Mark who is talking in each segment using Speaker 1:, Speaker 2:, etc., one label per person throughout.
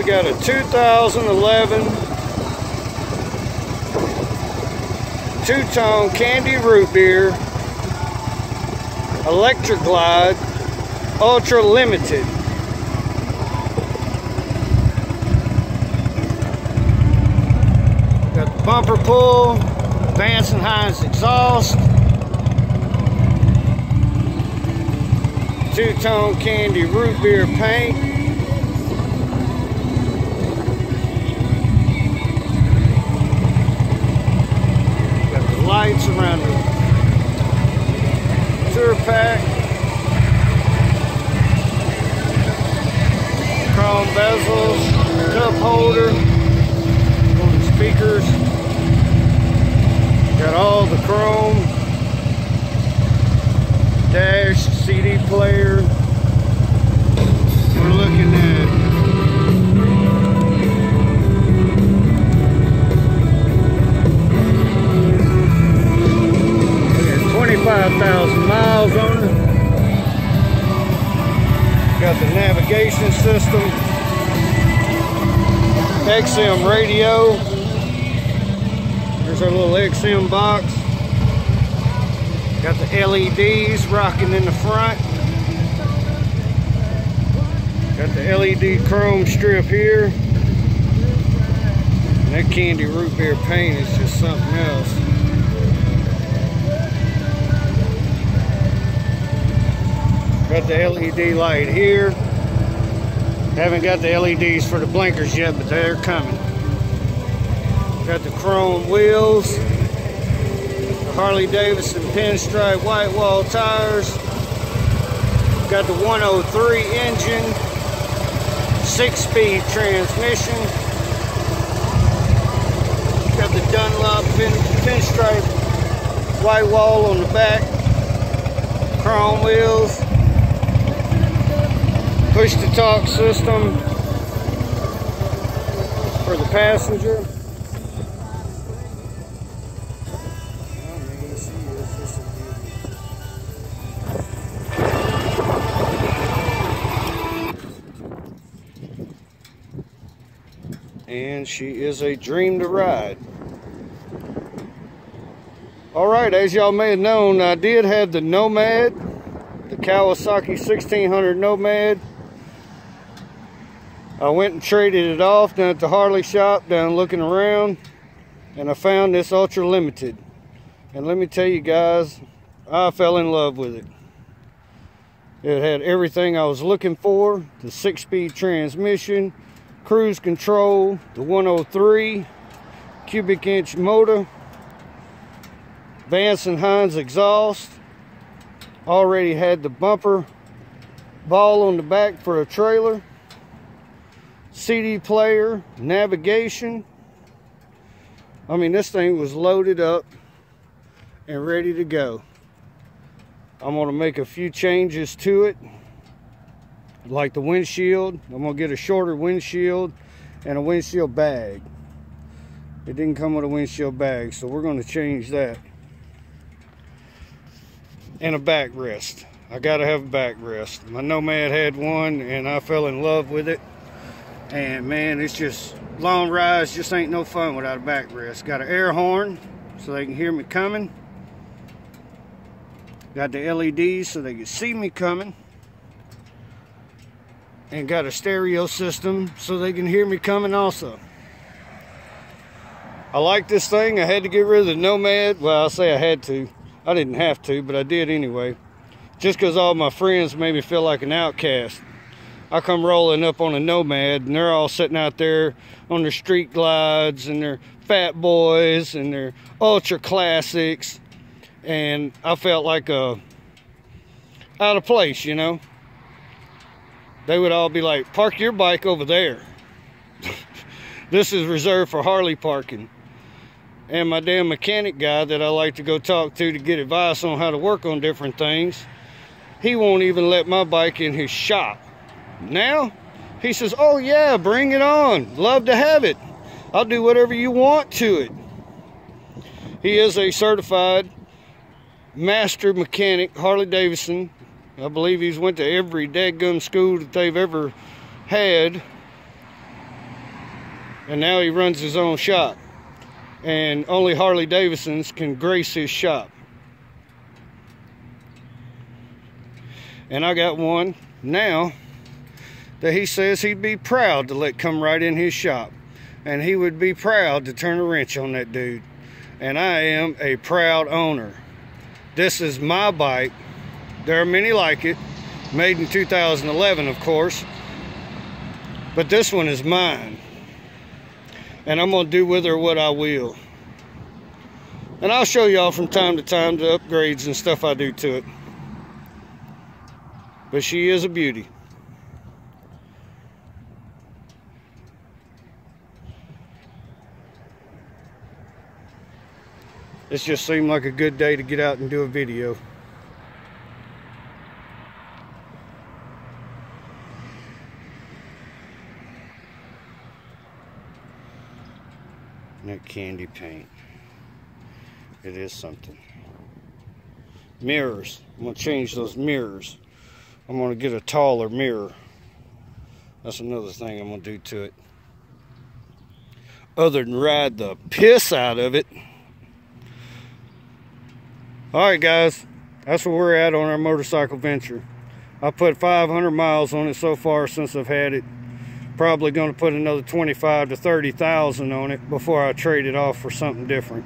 Speaker 1: We got a 2011 two-tone candy root beer Electra Glide ultra limited. Got the bumper pull Vance and Hines exhaust two-tone candy root beer paint around the tour pack. Chrome bezels, cup holder, speakers. Got all the chrome. Dash, CD player. We're looking at 25,000 miles on it. Got the navigation system. XM radio. There's our little XM box. Got the LEDs rocking in the front. Got the LED chrome strip here. And that candy root beer paint is just something else. Got the LED light here. Haven't got the LEDs for the blinkers yet, but they're coming. Got the chrome wheels. The Harley Davidson pinstripe white wall tires. Got the 103 engine. Six-speed transmission. Got the Dunlop pin, pinstripe white wall on the back. Chrome wheels push to talk system for the passenger. And she is a dream to ride. All right, as y'all may have known, I did have the Nomad, the Kawasaki 1600 Nomad. I went and traded it off down at the Harley shop, down looking around, and I found this Ultra Limited. And let me tell you guys, I fell in love with it. It had everything I was looking for, the six-speed transmission, cruise control, the 103, cubic inch motor, Vance and Hines exhaust, already had the bumper ball on the back for a trailer, CD player, navigation. I mean, this thing was loaded up and ready to go. I'm to make a few changes to it, like the windshield. I'm to get a shorter windshield and a windshield bag. It didn't come with a windshield bag, so we're going to change that. And a backrest. I got to have a backrest. My Nomad had one, and I fell in love with it. And man, it's just long rides just ain't no fun without a backrest. Got an air horn so they can hear me coming. Got the LEDs so they can see me coming. And got a stereo system so they can hear me coming also. I like this thing. I had to get rid of the Nomad. Well, I'll say I had to. I didn't have to, but I did anyway. Just because all my friends made me feel like an outcast. I come rolling up on a Nomad and they're all sitting out there on their street glides and their fat boys and their ultra classics. And I felt like a out of place, you know. They would all be like, park your bike over there. this is reserved for Harley parking. And my damn mechanic guy that I like to go talk to to get advice on how to work on different things, he won't even let my bike in his shop. Now, he says, oh yeah, bring it on. Love to have it. I'll do whatever you want to it. He is a certified master mechanic, Harley Davidson. I believe he's went to every dadgum school that they've ever had. And now he runs his own shop. And only Harley Davidsons can grace his shop. And I got one now that he says he'd be proud to let come right in his shop. And he would be proud to turn a wrench on that dude. And I am a proud owner. This is my bike. There are many like it. Made in 2011, of course. But this one is mine. And I'm going to do with her what I will. And I'll show y'all from time to time the upgrades and stuff I do to it. But she is a beauty. This just seemed like a good day to get out and do a video. that candy paint. It is something. Mirrors. I'm going to change those mirrors. I'm going to get a taller mirror. That's another thing I'm going to do to it. Other than ride the piss out of it. Alright guys, that's where we're at on our motorcycle venture. I put 500 miles on it so far since I've had it. Probably going to put another 25 to 30,000 on it before I trade it off for something different.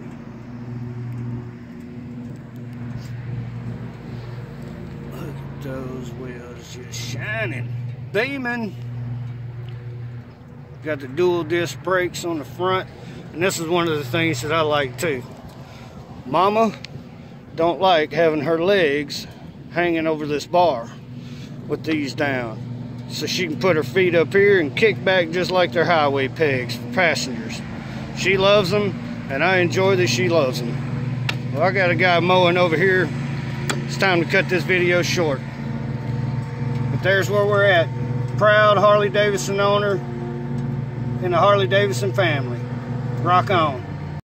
Speaker 1: Look at those wheels just shining, beaming. Got the dual disc brakes on the front. And this is one of the things that I like too. Mama don't like having her legs hanging over this bar with these down. So she can put her feet up here and kick back just like their highway pegs for passengers. She loves them, and I enjoy that she loves them. Well, I got a guy mowing over here. It's time to cut this video short. But there's where we're at. Proud Harley Davidson owner in the Harley Davidson family. Rock on.